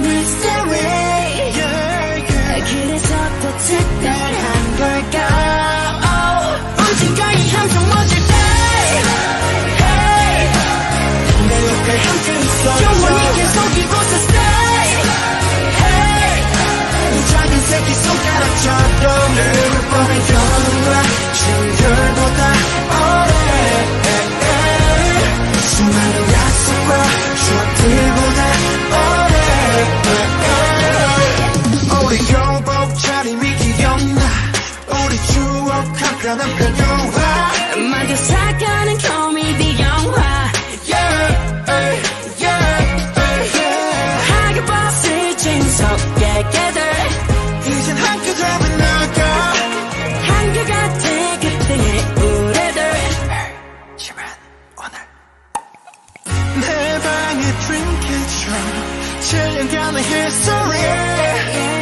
우리 서로 mystery yeah, yeah. 그래서 더 특별한 걸까 train, chilling down the history.